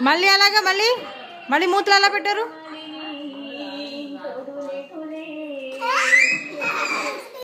మళ్ళీ అలాగా మళ్ళీ? మళ్ళీ మూతలు ఎలా పెట్టారు?